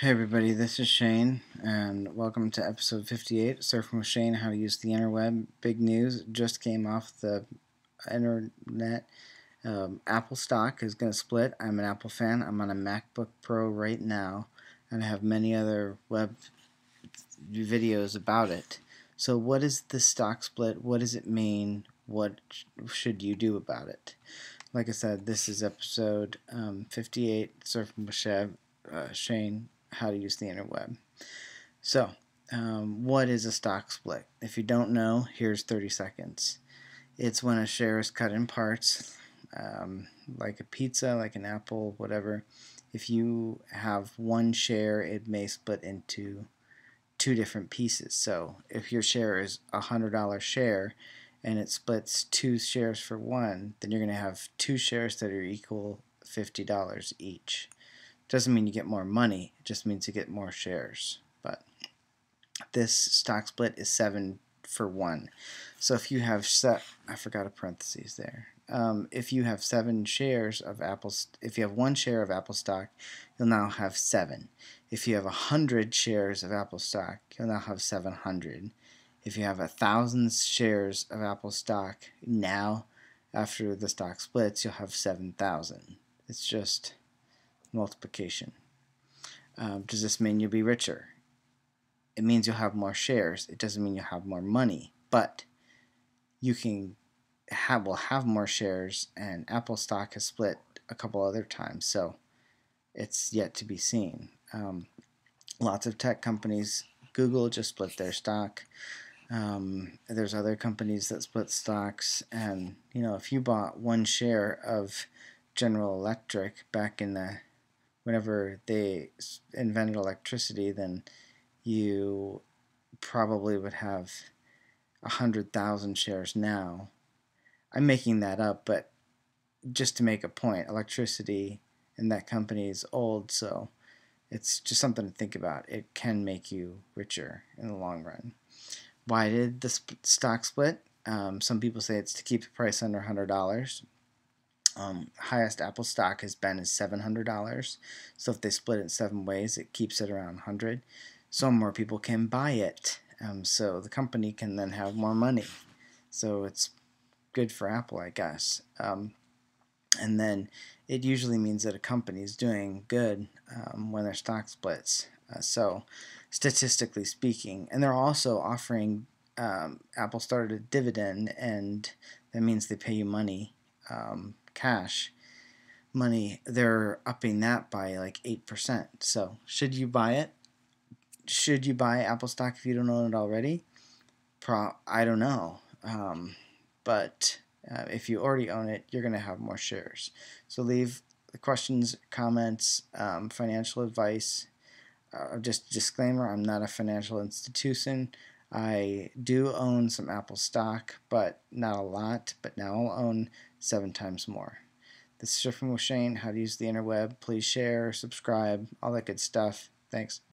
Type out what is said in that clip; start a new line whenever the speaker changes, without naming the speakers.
Hey everybody, this is Shane, and welcome to episode 58, Surfing with Shane, How to Use the Interweb. Big news, just came off the internet. Um, Apple stock is going to split. I'm an Apple fan. I'm on a MacBook Pro right now, and I have many other web videos about it. So what is the stock split? What does it mean? What should you do about it? Like I said, this is episode um, 58, Surfing with Shane. Uh, Shane how to use the interweb. So, um, what is a stock split? If you don't know, here's 30 seconds. It's when a share is cut in parts, um, like a pizza, like an apple, whatever. If you have one share, it may split into two different pieces. So, if your share is a $100 share and it splits two shares for one, then you're going to have two shares that are equal $50 each. Doesn't mean you get more money, it just means you get more shares. But this stock split is 7 for 1. So if you have set, I forgot a parentheses there. Um, if you have seven shares of Apple, if you have one share of Apple stock, you'll now have seven. If you have a hundred shares of Apple stock, you'll now have 700. If you have a thousand shares of Apple stock, now after the stock splits, you'll have 7,000. It's just multiplication. Um, does this mean you'll be richer? It means you'll have more shares. It doesn't mean you'll have more money, but you can have will have more shares. And Apple stock has split a couple other times, so it's yet to be seen. Um, lots of tech companies. Google just split their stock. Um, there's other companies that split stocks, and you know if you bought one share of General Electric back in the whenever they invented electricity, then you probably would have a hundred thousand shares now. I'm making that up, but just to make a point, electricity in that company is old, so it's just something to think about. It can make you richer in the long run. Why did the stock split? Um, some people say it's to keep the price under $100 um, highest Apple stock has been is $700. So if they split it seven ways, it keeps it around 100. So more people can buy it. Um, so the company can then have more money. So it's good for Apple, I guess. Um, and then it usually means that a company is doing good um, when their stock splits. Uh, so statistically speaking, and they're also offering um, Apple started a dividend, and that means they pay you money um, cash money, they're upping that by like 8%. So, should you buy it? Should you buy Apple stock if you don't own it already? Pro- I don't know. Um, but uh, if you already own it, you're going to have more shares. So, leave the questions, comments, um, financial advice. Uh, just disclaimer I'm not a financial institution. I do own some Apple stock, but not a lot. But now I'll own seven times more. This is Surfing with Shane. How to use the interweb. Please share, subscribe, all that good stuff. Thanks.